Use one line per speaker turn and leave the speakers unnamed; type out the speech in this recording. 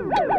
Woo!